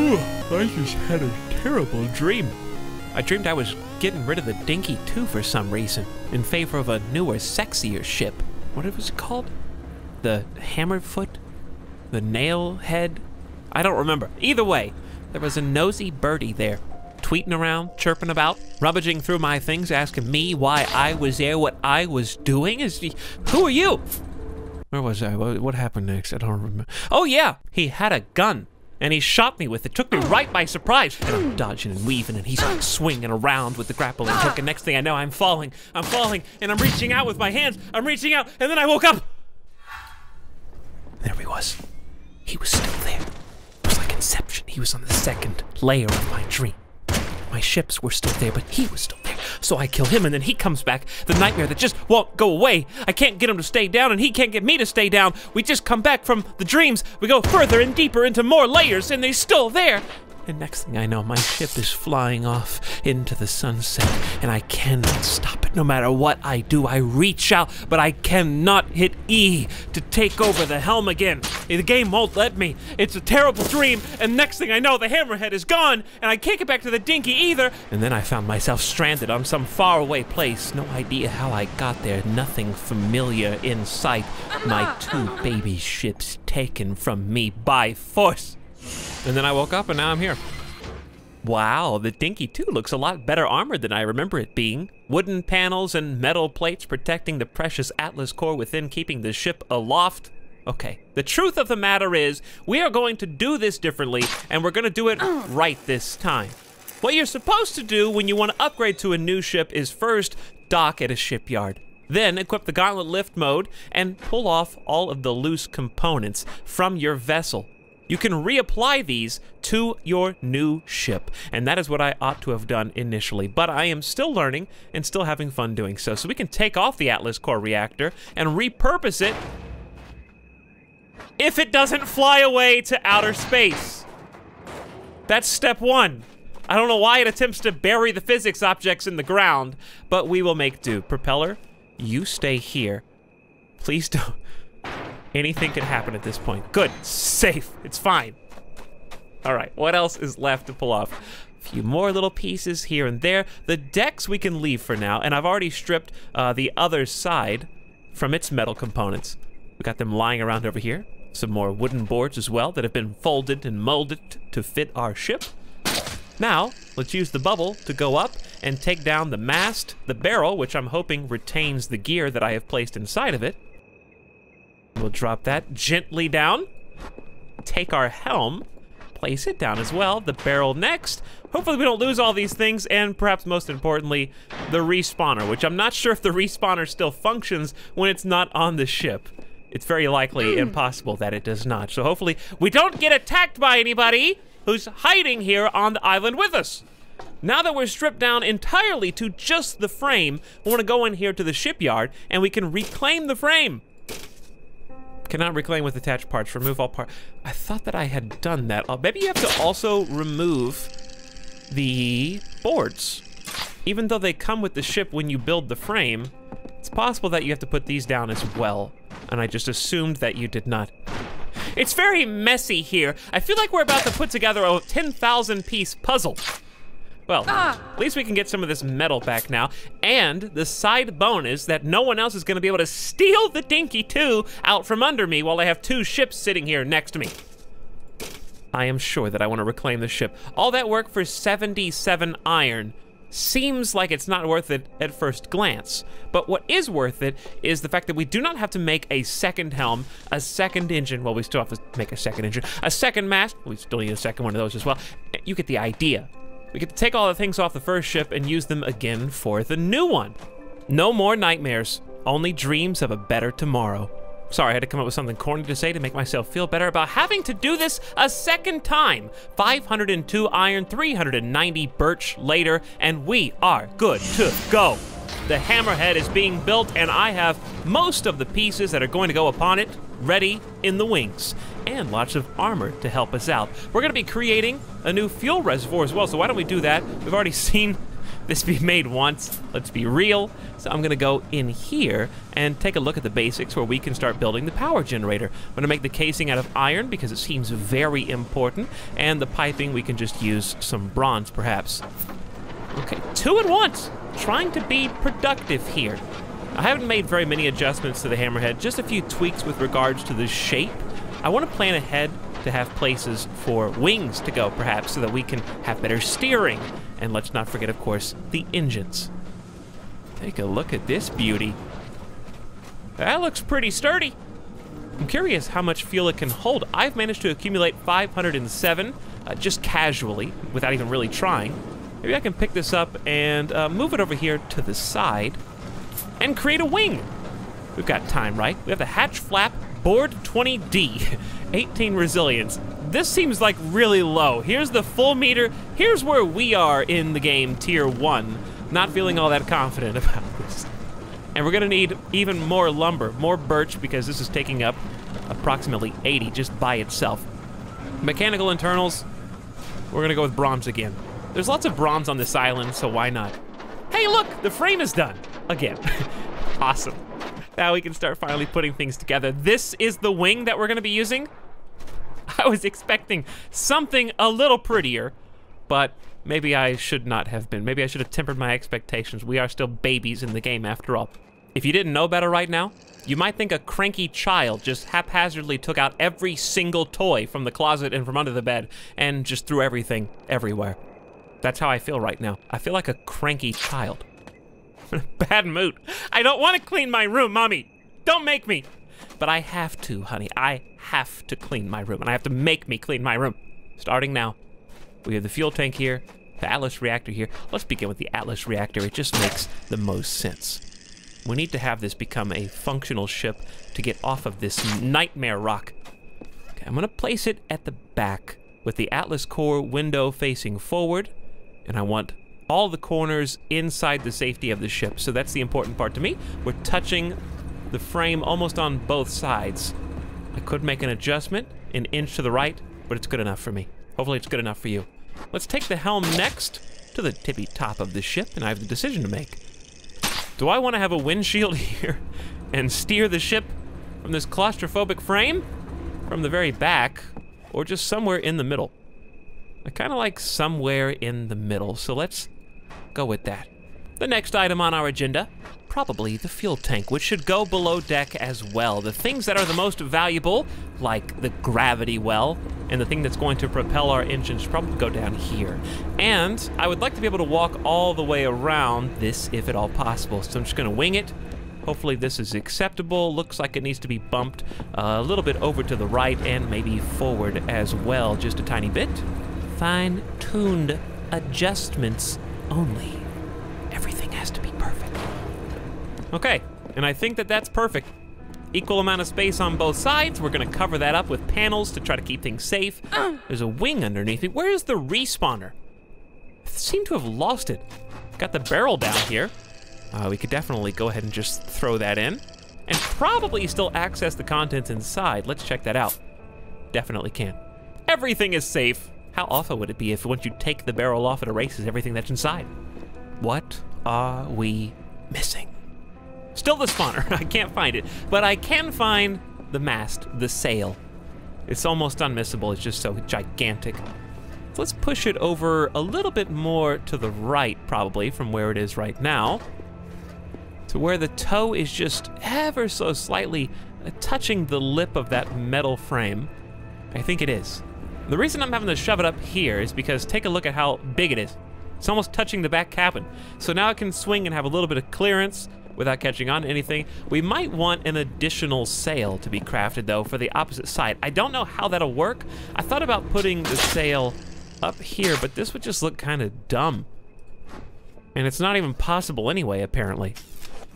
I just had a terrible dream. I dreamed I was getting rid of the Dinky 2 for some reason, in favor of a newer, sexier ship. What it was it called? The Hammerfoot? The Nailhead? I don't remember. Either way, there was a nosy birdie there, tweeting around, chirping about, rummaging through my things, asking me why I was there, what I was doing. Is he, who are you? Where was I? What happened next? I don't remember. Oh yeah, he had a gun. And he shot me with it, took me right by surprise. And I'm dodging and weaving, and he's like swinging around with the grappling hook. And next thing I know, I'm falling, I'm falling, and I'm reaching out with my hands. I'm reaching out, and then I woke up. There he was. He was still there. It was like Inception. He was on the second layer of my dream. My ships were still there, but he was still there. So I kill him, and then he comes back. The nightmare that just won't go away. I can't get him to stay down, and he can't get me to stay down. We just come back from the dreams. We go further and deeper into more layers, and they're still there. And next thing I know, my ship is flying off into the sunset, and I cannot stop it. No matter what I do, I reach out, but I cannot hit E to take over the helm again. The game won't let me. It's a terrible dream, and next thing I know, the hammerhead is gone, and I can't get back to the dinky either. And then I found myself stranded on some faraway place. No idea how I got there. Nothing familiar in sight. My two baby ships taken from me by force. And then I woke up and now I'm here. Wow, the Dinky 2 looks a lot better armored than I remember it being. Wooden panels and metal plates protecting the precious Atlas core within, keeping the ship aloft. Okay, the truth of the matter is, we are going to do this differently, and we're going to do it right this time. What you're supposed to do when you want to upgrade to a new ship is first dock at a shipyard. Then equip the gauntlet lift mode and pull off all of the loose components from your vessel. You can reapply these to your new ship, and that is what I ought to have done initially, but I am still learning and still having fun doing so. So we can take off the Atlas Core reactor and repurpose it if it doesn't fly away to outer space. That's step one. I don't know why it attempts to bury the physics objects in the ground, but we will make do. Propeller, you stay here. Please don't. Anything could happen at this point. Good, safe, it's fine. All right, what else is left to pull off? A few more little pieces here and there. The decks we can leave for now, and I've already stripped uh, the other side from its metal components. We got them lying around over here. Some more wooden boards as well that have been folded and molded to fit our ship. Now, let's use the bubble to go up and take down the mast, the barrel, which I'm hoping retains the gear that I have placed inside of it. We'll drop that gently down. Take our helm, place it down as well, the barrel next. Hopefully we don't lose all these things, and perhaps most importantly, the respawner, which I'm not sure if the respawner still functions when it's not on the ship. It's very likely hmm. impossible that it does not. So hopefully we don't get attacked by anybody who's hiding here on the island with us. Now that we're stripped down entirely to just the frame, we want to go in here to the shipyard and we can reclaim the frame. Cannot reclaim with attached parts. Remove all parts. I thought that I had done that. Uh, maybe you have to also remove the boards. Even though they come with the ship when you build the frame, it's possible that you have to put these down as well. And I just assumed that you did not. It's very messy here. I feel like we're about to put together a 10,000 piece puzzle. Well, ah. at least we can get some of this metal back now. And the side bonus that no one else is gonna be able to steal the Dinky 2 out from under me while I have two ships sitting here next to me. I am sure that I wanna reclaim the ship. All that work for 77 iron seems like it's not worth it at first glance. But what is worth it is the fact that we do not have to make a second helm, a second engine, well, we still have to make a second engine, a second mast, we still need a second one of those as well. You get the idea. We get to take all the things off the first ship and use them again for the new one. No more nightmares, only dreams of a better tomorrow. Sorry, I had to come up with something corny to say to make myself feel better about having to do this a second time. 502 iron, 390 birch later, and we are good to go. The hammerhead is being built, and I have most of the pieces that are going to go upon it ready in the wings, and lots of armor to help us out. We're going to be creating a new fuel reservoir as well, so why don't we do that? We've already seen this be made once. Let's be real. So I'm gonna go in here and take a look at the basics where we can start building the power generator. I'm gonna make the casing out of iron because it seems very important, and the piping we can just use some bronze perhaps. Okay, two at once. Trying to be productive here. I haven't made very many adjustments to the hammerhead, just a few tweaks with regards to the shape. I want to plan ahead to have places for wings to go, perhaps, so that we can have better steering. And let's not forget, of course, the engines. Take a look at this beauty. That looks pretty sturdy. I'm curious how much fuel it can hold. I've managed to accumulate 507 uh, just casually, without even really trying. Maybe I can pick this up and uh, move it over here to the side and create a wing. We've got time, right? We have the hatch flap board 20D, 18 resilience. This seems like really low. Here's the full meter. Here's where we are in the game, tier one. Not feeling all that confident about this. And we're gonna need even more lumber, more birch, because this is taking up approximately 80 just by itself. Mechanical internals, we're gonna go with bronze again. There's lots of bronze on this island, so why not? Hey, look, the frame is done. Again. awesome. Now we can start finally putting things together. This is the wing that we're gonna be using. I was expecting something a little prettier, but maybe I should not have been. Maybe I should have tempered my expectations. We are still babies in the game after all. If you didn't know better right now, you might think a cranky child just haphazardly took out every single toy from the closet and from under the bed and just threw everything everywhere. That's how I feel right now. I feel like a cranky child. Bad mood. I don't want to clean my room, Mommy. Don't make me. But I have to, honey. I have to clean my room, and I have to make me clean my room. Starting now. We have the fuel tank here, the Atlas reactor here. Let's begin with the Atlas reactor. It just makes the most sense. We need to have this become a functional ship to get off of this nightmare rock. Okay, I'm gonna place it at the back with the Atlas core window facing forward and I want all the corners inside the safety of the ship. So that's the important part to me. We're touching the frame almost on both sides. I could make an adjustment, an inch to the right, but it's good enough for me. Hopefully it's good enough for you. Let's take the helm next to the tippy top of the ship, and I have the decision to make. Do I want to have a windshield here and steer the ship from this claustrophobic frame? From the very back, or just somewhere in the middle? I kind of like somewhere in the middle, so let's go with that. The next item on our agenda, probably the fuel tank, which should go below deck as well. The things that are the most valuable, like the gravity well, and the thing that's going to propel our engines probably go down here. And I would like to be able to walk all the way around this if at all possible, so I'm just gonna wing it. Hopefully this is acceptable. Looks like it needs to be bumped uh, a little bit over to the right and maybe forward as well, just a tiny bit fine-tuned adjustments only. Everything has to be perfect. Okay, and I think that that's perfect. Equal amount of space on both sides. We're gonna cover that up with panels to try to keep things safe. There's a wing underneath me. Where is the respawner? I seem to have lost it. Got the barrel down here. Uh, we could definitely go ahead and just throw that in. And probably still access the contents inside. Let's check that out. Definitely can. Everything is safe. How awful would it be if once you take the barrel off, it erases everything that's inside? What are we missing? Still the spawner, I can't find it, but I can find the mast, the sail. It's almost unmissable, it's just so gigantic. Let's push it over a little bit more to the right, probably, from where it is right now, to where the toe is just ever so slightly touching the lip of that metal frame. I think it is. The reason I'm having to shove it up here is because take a look at how big it is. It's almost touching the back cabin. So now it can swing and have a little bit of clearance without catching on to anything. We might want an additional sail to be crafted though for the opposite side. I don't know how that'll work. I thought about putting the sail up here, but this would just look kind of dumb. And it's not even possible anyway, apparently.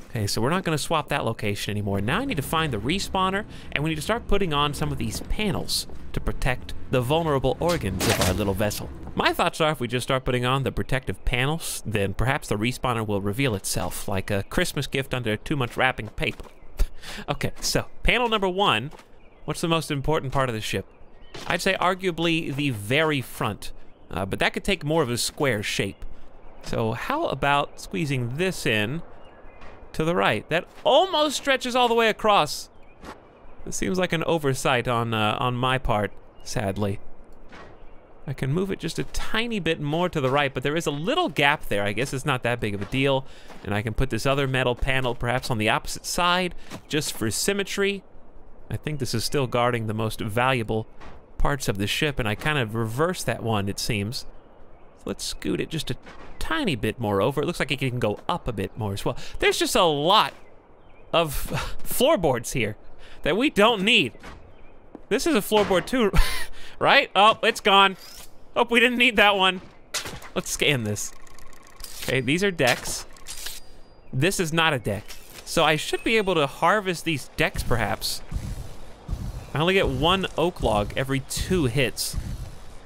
Okay, so we're not gonna swap that location anymore. Now I need to find the respawner, and we need to start putting on some of these panels to protect the vulnerable organs of our little vessel. My thoughts are if we just start putting on the protective panels, then perhaps the respawner will reveal itself like a Christmas gift under too much wrapping paper. okay, so panel number one, what's the most important part of the ship? I'd say arguably the very front, uh, but that could take more of a square shape. So how about squeezing this in to the right? That almost stretches all the way across. It seems like an oversight on uh, on my part, sadly. I can move it just a tiny bit more to the right, but there is a little gap there. I guess it's not that big of a deal. And I can put this other metal panel perhaps on the opposite side, just for symmetry. I think this is still guarding the most valuable parts of the ship, and I kind of reversed that one, it seems. Let's scoot it just a tiny bit more over. It looks like it can go up a bit more as well. There's just a lot of floorboards here that we don't need. This is a floorboard too, right? Oh, it's gone. Oh, we didn't need that one. Let's scan this. Okay, these are decks. This is not a deck. So I should be able to harvest these decks perhaps. I only get one oak log every two hits.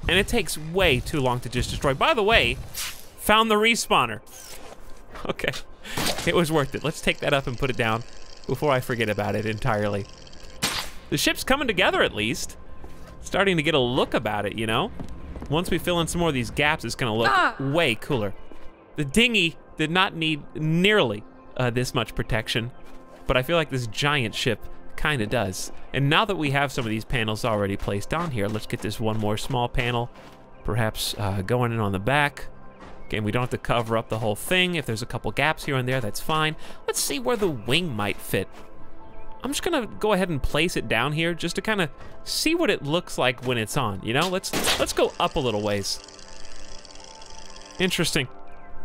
And it takes way too long to just destroy. By the way, found the respawner. Okay, it was worth it. Let's take that up and put it down before I forget about it entirely. The ship's coming together at least. Starting to get a look about it, you know? Once we fill in some more of these gaps, it's gonna look ah. way cooler. The Dinky did not need nearly uh, this much protection, but I feel like this giant ship kind of does. And now that we have some of these panels already placed on here, let's get this one more small panel, perhaps uh, going in on the back. Again, we don't have to cover up the whole thing. If there's a couple gaps here and there, that's fine. Let's see where the wing might fit. I'm just gonna go ahead and place it down here just to kind of see what it looks like when it's on, you know? Let's, let's go up a little ways. Interesting.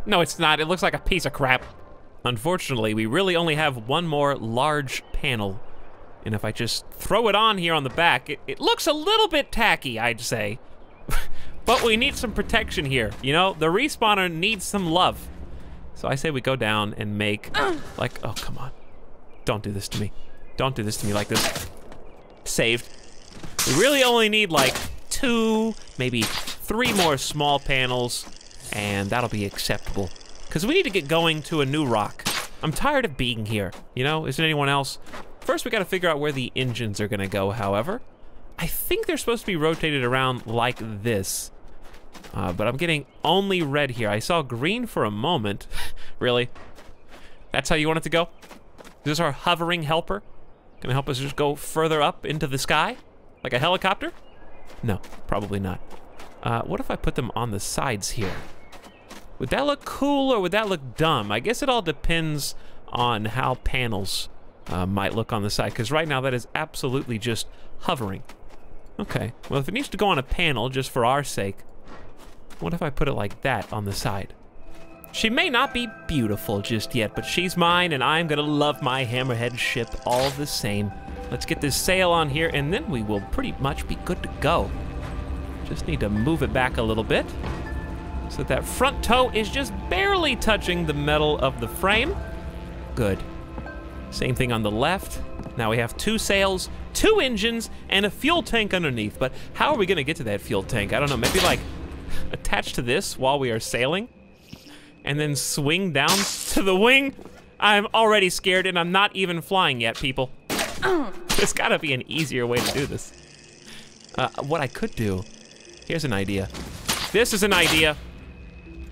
No, it's not. It looks like a piece of crap. Unfortunately, we really only have one more large panel and if I just throw it on here on the back, it, it looks a little bit tacky, I'd say. but we need some protection here, you know? The respawner needs some love. So I say we go down and make, like, oh, come on. Don't do this to me. Don't do this to me like this. Saved. We really only need like two, maybe three more small panels, and that'll be acceptable. Because we need to get going to a new rock. I'm tired of being here, you know? Isn't anyone else? First, we gotta figure out where the engines are gonna go, however. I think they're supposed to be rotated around like this. Uh, but I'm getting only red here. I saw green for a moment. really? That's how you want it to go? This is this our hovering helper? Gonna help us just go further up into the sky? Like a helicopter? No, probably not. Uh, what if I put them on the sides here? Would that look cool or would that look dumb? I guess it all depends on how panels uh, might look on the side, because right now that is absolutely just hovering. Okay, well if it needs to go on a panel just for our sake, what if I put it like that on the side? She may not be beautiful just yet, but she's mine and I'm gonna love my hammerhead ship all the same. Let's get this sail on here and then we will pretty much be good to go. Just need to move it back a little bit so that, front toe is just barely touching the metal of the frame. Good. Same thing on the left. Now we have two sails, two engines, and a fuel tank underneath. But how are we gonna get to that fuel tank? I don't know, maybe like attached to this while we are sailing and then swing down to the wing? I'm already scared and I'm not even flying yet, people. There's gotta be an easier way to do this. Uh, what I could do, here's an idea. This is an idea.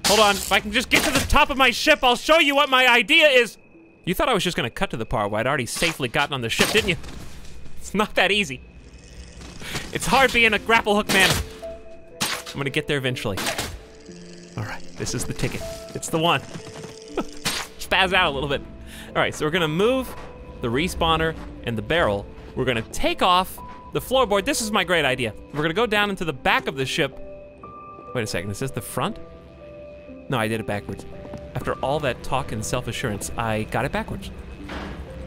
Hold on, if I can just get to the top of my ship, I'll show you what my idea is. You thought I was just gonna cut to the part where I'd already safely gotten on the ship, didn't you? It's not that easy. It's hard being a grapple hook man. I'm gonna get there eventually. This is the ticket. It's the one. Spaz out a little bit. All right, so we're gonna move the respawner and the barrel. We're gonna take off the floorboard. This is my great idea. We're gonna go down into the back of the ship. Wait a second, is this the front? No, I did it backwards. After all that talk and self-assurance, I got it backwards.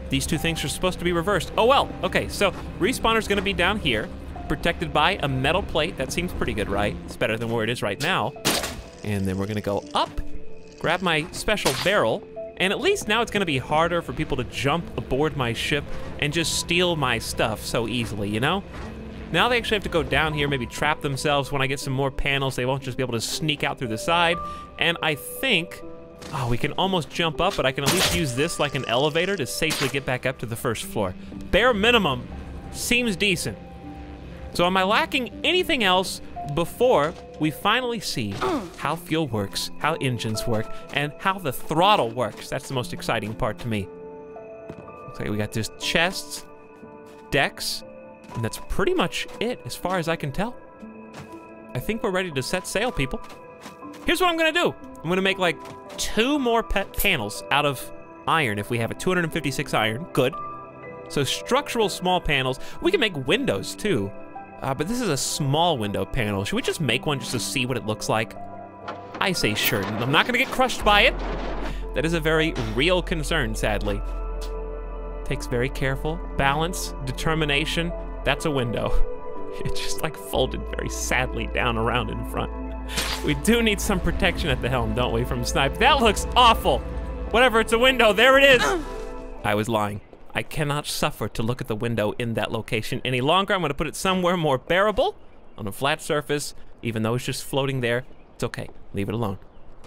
These two things are supposed to be reversed. Oh well, okay, so respawner's gonna be down here, protected by a metal plate. That seems pretty good, right? It's better than where it is right now. And then we're gonna go up, grab my special barrel, and at least now it's gonna be harder for people to jump aboard my ship and just steal my stuff so easily, you know? Now they actually have to go down here, maybe trap themselves. When I get some more panels, they won't just be able to sneak out through the side. And I think Oh, we can almost jump up, but I can at least use this like an elevator to safely get back up to the first floor. Bare minimum seems decent. So am I lacking anything else, before we finally see how fuel works, how engines work, and how the throttle works. That's the most exciting part to me. Looks like we got just chests, decks, and that's pretty much it as far as I can tell. I think we're ready to set sail, people. Here's what I'm gonna do. I'm gonna make like two more pet panels out of iron if we have a 256 iron. Good. So structural small panels. We can make windows too. Uh, but this is a small window panel. Should we just make one just to see what it looks like? I say sure. I'm not gonna get crushed by it. That is a very real concern, sadly. Takes very careful balance, determination. That's a window. It's just like folded very sadly down around in front. We do need some protection at the helm, don't we, from snipe? That looks awful. Whatever, it's a window. There it is. I was lying. I cannot suffer to look at the window in that location any longer. I'm going to put it somewhere more bearable on a flat surface, even though it's just floating there. It's okay. Leave it alone.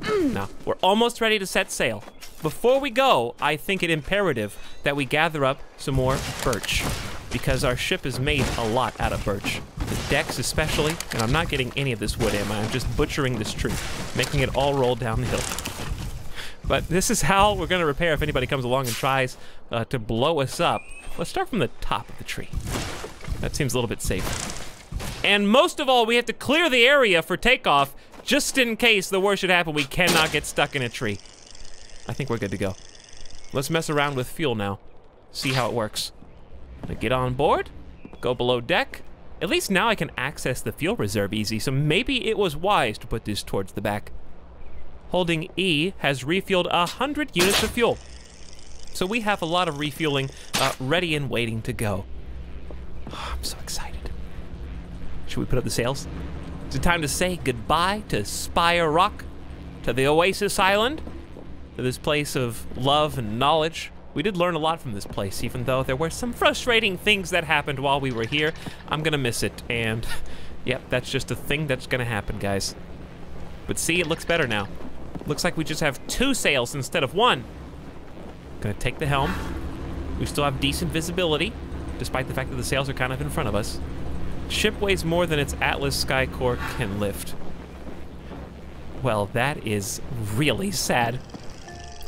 now, we're almost ready to set sail. Before we go, I think it imperative that we gather up some more birch because our ship is made a lot out of birch. The decks especially, and I'm not getting any of this wood, am I? I'm just butchering this tree, making it all roll down the hill. But this is how we're gonna repair if anybody comes along and tries uh, to blow us up. Let's start from the top of the tree. That seems a little bit safer. And most of all, we have to clear the area for takeoff just in case the worst should happen. We cannot get stuck in a tree. I think we're good to go. Let's mess around with fuel now. See how it works. get on board, go below deck. At least now I can access the fuel reserve easy, so maybe it was wise to put this towards the back holding E has refueled 100 units of fuel. So we have a lot of refueling uh, ready and waiting to go. Oh, I'm so excited. Should we put up the sails? Is it time to say goodbye to Spire Rock, to the Oasis Island, to this place of love and knowledge? We did learn a lot from this place, even though there were some frustrating things that happened while we were here. I'm gonna miss it, and yep, that's just a thing that's gonna happen, guys. But see, it looks better now. Looks like we just have two sails instead of one. Gonna take the helm. We still have decent visibility, despite the fact that the sails are kind of in front of us. Ship weighs more than its Atlas Skycore can lift. Well, that is really sad.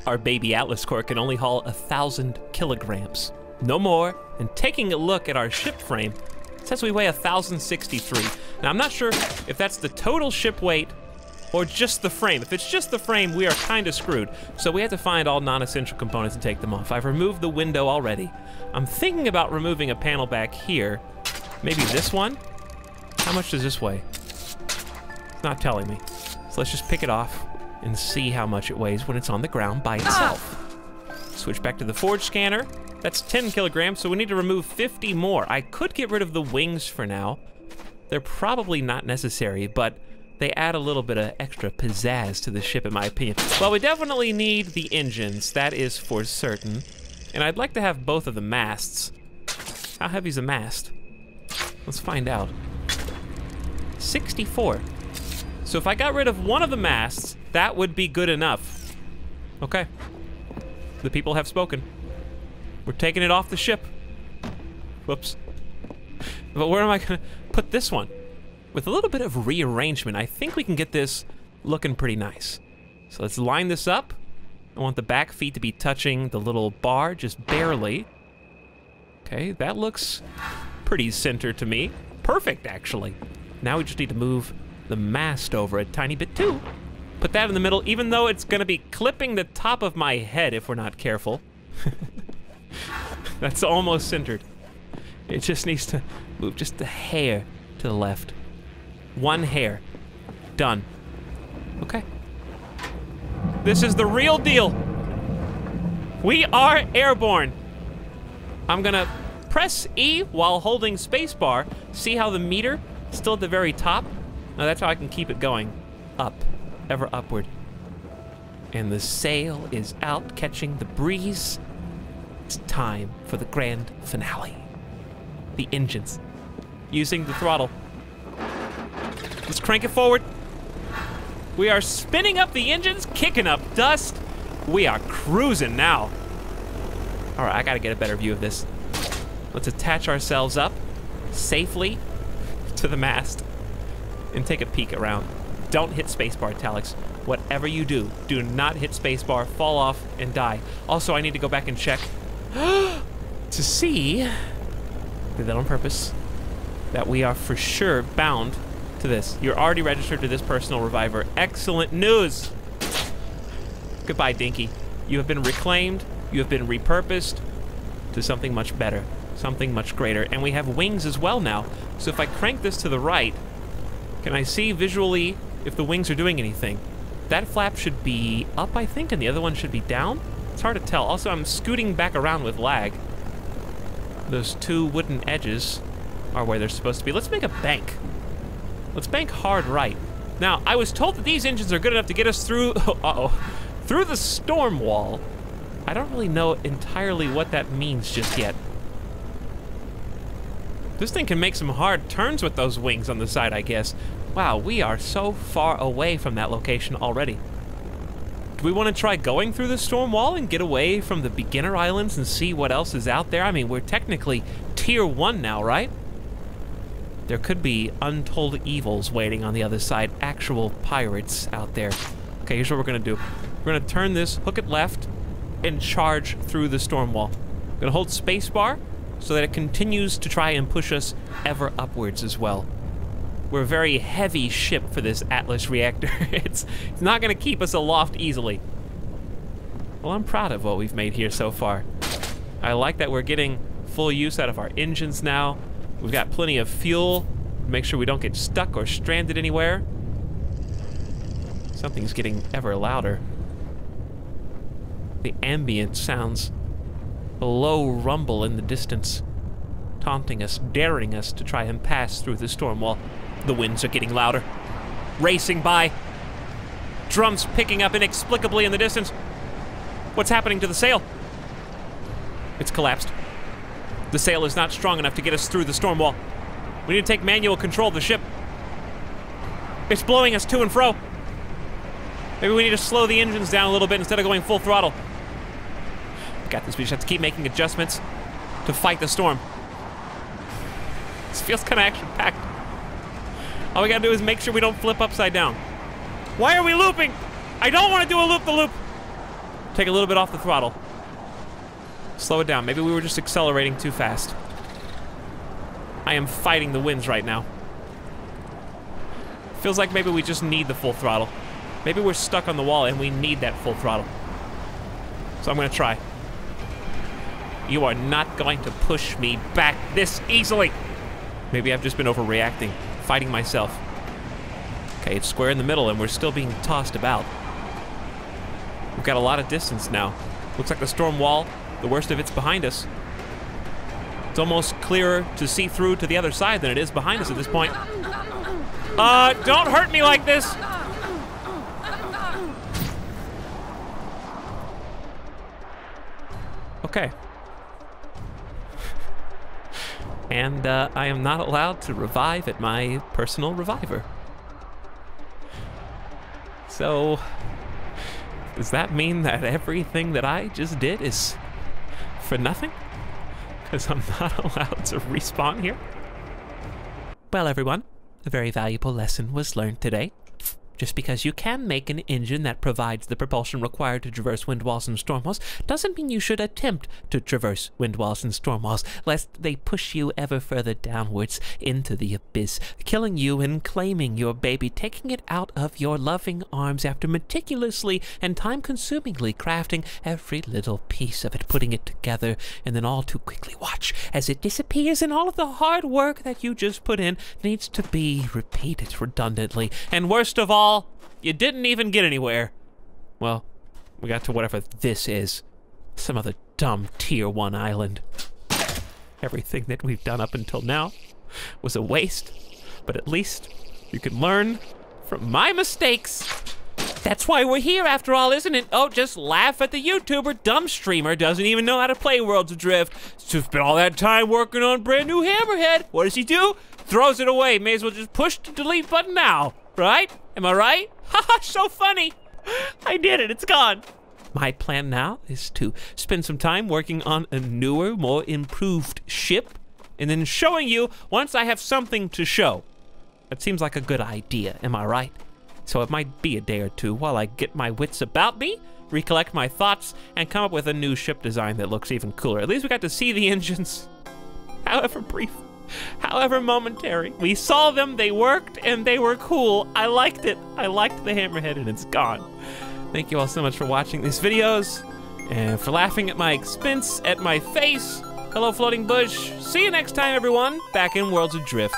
Our baby Atlas core can only haul a thousand kilograms. No more. And taking a look at our ship frame, it says we weigh 1,063. Now, I'm not sure if that's the total ship weight or just the frame. If it's just the frame, we are kind of screwed. So we have to find all non-essential components and take them off. I've removed the window already. I'm thinking about removing a panel back here. Maybe this one? How much does this weigh? It's not telling me. So let's just pick it off and see how much it weighs when it's on the ground by ah! itself. Switch back to the forge scanner. That's 10 kilograms, so we need to remove 50 more. I could get rid of the wings for now. They're probably not necessary, but they add a little bit of extra pizzazz to the ship, in my opinion. Well, we definitely need the engines, that is for certain. And I'd like to have both of the masts. How heavy is a mast? Let's find out. 64. So if I got rid of one of the masts, that would be good enough. Okay. The people have spoken. We're taking it off the ship. Whoops. But where am I gonna put this one? With a little bit of rearrangement, I think we can get this looking pretty nice. So let's line this up. I want the back feet to be touching the little bar just barely. Okay, that looks pretty center to me. Perfect, actually. Now we just need to move the mast over a tiny bit too. Put that in the middle, even though it's gonna be clipping the top of my head if we're not careful. That's almost centered. It just needs to move just a hair to the left. One hair. Done. Okay. This is the real deal. We are airborne. I'm gonna press E while holding spacebar. See how the meter is still at the very top? Now that's how I can keep it going. Up, ever upward. And the sail is out catching the breeze. It's time for the grand finale. The engines. Using the throttle. Let's crank it forward. We are spinning up the engines, kicking up dust. We are cruising now. All right, I gotta get a better view of this. Let's attach ourselves up safely to the mast. and take a peek around. Don't hit spacebar, Talix. Whatever you do, do not hit spacebar, fall off, and die. Also, I need to go back and check to see, did that on purpose, that we are for sure bound to this. You're already registered to this personal reviver. Excellent news! Goodbye, Dinky. You have been reclaimed, you have been repurposed to something much better, something much greater. And we have wings as well now. So if I crank this to the right, can I see visually if the wings are doing anything? That flap should be up, I think, and the other one should be down? It's hard to tell. Also, I'm scooting back around with lag. Those two wooden edges are where they're supposed to be. Let's make a bank. Let's bank hard right. Now, I was told that these engines are good enough to get us through, uh-oh, through the storm wall. I don't really know entirely what that means just yet. This thing can make some hard turns with those wings on the side, I guess. Wow, we are so far away from that location already. Do we want to try going through the storm wall and get away from the beginner islands and see what else is out there? I mean, we're technically tier one now, right? There could be untold evils waiting on the other side, actual pirates out there. Okay, here's what we're gonna do. We're gonna turn this, hook it left, and charge through the storm wall. We're gonna hold spacebar so that it continues to try and push us ever upwards as well. We're a very heavy ship for this Atlas reactor. it's, it's not gonna keep us aloft easily. Well, I'm proud of what we've made here so far. I like that we're getting full use out of our engines now. We've got plenty of fuel make sure we don't get stuck or stranded anywhere. Something's getting ever louder. The ambient sounds a low rumble in the distance, taunting us, daring us to try and pass through the storm wall. The winds are getting louder, racing by. Drums picking up inexplicably in the distance. What's happening to the sail? It's collapsed. The sail is not strong enough to get us through the storm wall. We need to take manual control of the ship. It's blowing us to and fro. Maybe we need to slow the engines down a little bit instead of going full throttle. Got this. We just have to keep making adjustments to fight the storm. This feels kind of action-packed. All we gotta do is make sure we don't flip upside down. Why are we looping? I don't want to do a loop-the-loop. -loop. Take a little bit off the throttle. Slow it down. Maybe we were just accelerating too fast. I am fighting the winds right now. Feels like maybe we just need the full throttle. Maybe we're stuck on the wall and we need that full throttle. So I'm gonna try. You are not going to push me back this easily. Maybe I've just been overreacting, fighting myself. Okay, it's square in the middle and we're still being tossed about. We've got a lot of distance now. Looks like the storm wall, the worst of it's behind us. It's almost clearer to see through to the other side than it is behind us at this point. Uh, don't hurt me like this! Okay. and uh, I am not allowed to revive at my personal reviver. So, does that mean that everything that I just did is for nothing? Because I'm not allowed to respawn here? Well, everyone, a very valuable lesson was learned today. Just because you can make an engine that provides the propulsion required to traverse wind walls and storm walls doesn't mean you should attempt to traverse wind walls and storm walls, lest they push you ever further downwards into the abyss, killing you and claiming your baby, taking it out of your loving arms after meticulously and time-consumingly crafting every little piece of it, putting it together, and then all too quickly watch as it disappears and all of the hard work that you just put in needs to be repeated redundantly. And worst of all, you didn't even get anywhere. Well, we got to whatever this is. Some other dumb tier one island. Everything that we've done up until now was a waste, but at least you can learn from my mistakes. That's why we're here after all, isn't it? Oh, just laugh at the YouTuber. Dumb streamer doesn't even know how to play Worlds Adrift. So spent all that time working on brand new Hammerhead. What does he do? Throws it away. May as well just push the delete button now, right? Am I right? Haha, so funny. I did it, it's gone. My plan now is to spend some time working on a newer, more improved ship, and then showing you once I have something to show. It seems like a good idea, am I right? So it might be a day or two while I get my wits about me, recollect my thoughts, and come up with a new ship design that looks even cooler. At least we got to see the engines, however brief, however momentary. We saw them, they worked, and they were cool. I liked it. I liked the hammerhead, and it's gone. Thank you all so much for watching these videos and for laughing at my expense, at my face. Hello, Floating Bush. See you next time, everyone, back in Worlds Adrift.